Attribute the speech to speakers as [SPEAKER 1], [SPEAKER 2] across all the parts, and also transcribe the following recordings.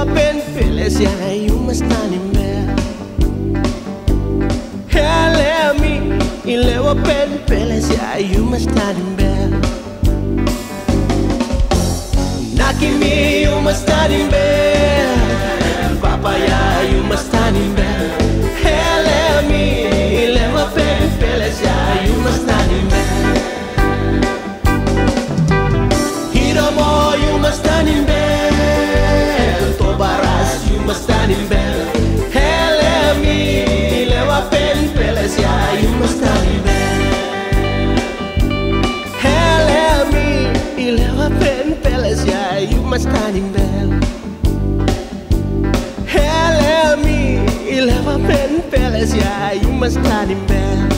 [SPEAKER 1] Ilewa pen peles ya you must stand in bed Hele mi Ilewa pen peles ya you must in bed Naki mi you must in bed Papa ya you must you must stand in bed Hele mi Ilewa pen peles ya you must stand in bed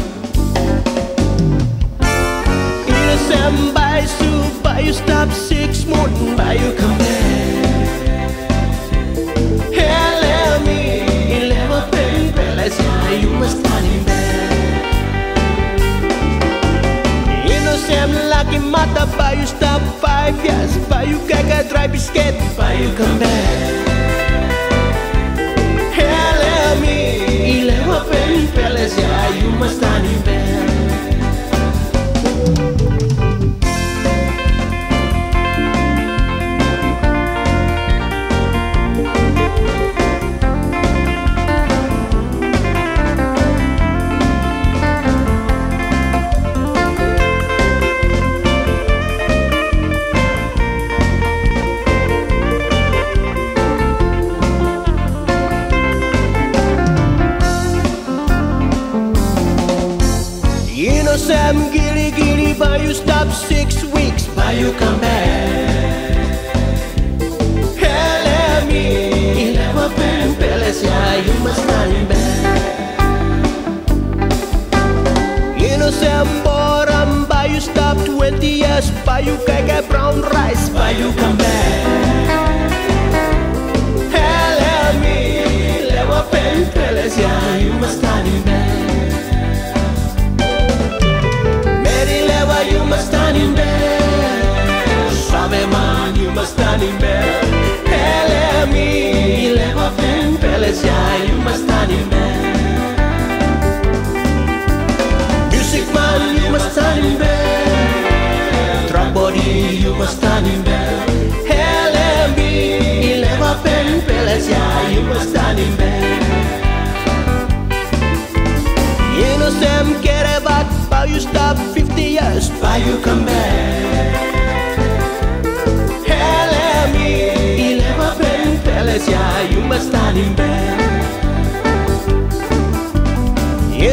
[SPEAKER 1] Innocent by soup, by you stop six months, by you come back. Innocent lucky mother, by you stop five years, by you gaga dry biscuit, by you come back. Hello me, eleven pen palace, yeah, you must stand Sam gilly gilly but you stop six weeks? But you come back? Hello me pen peles yeah you know Sam but you stop 20 years? But you get brown rice? But you come back in bed. Helemi, Lewa Pen Peles, yeah, you must stand in bed. Music man, you must stand in bed. Drug body, you must stand in Peles, yeah, you must. You know Sam how you stop 50 years Why you come back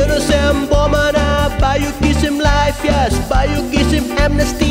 [SPEAKER 1] know Bomana By you kiss life yes By you kiss amnesty